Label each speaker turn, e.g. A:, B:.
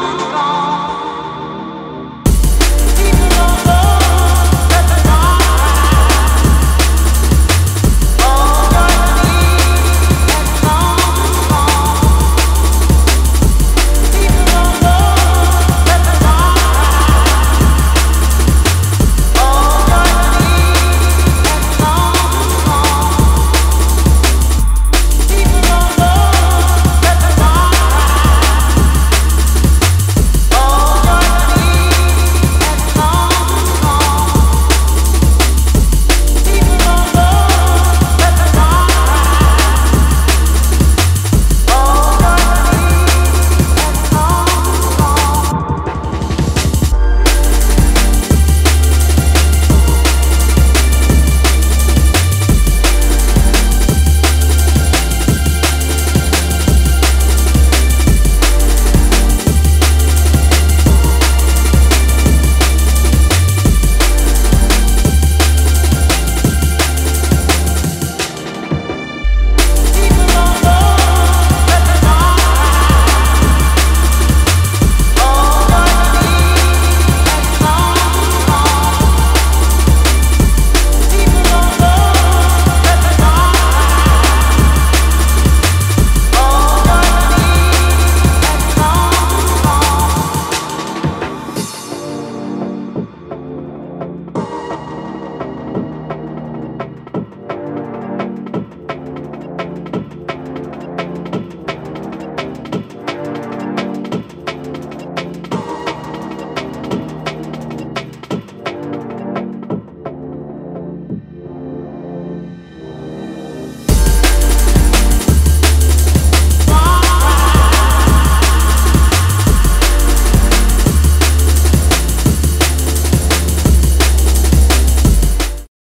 A: long gone.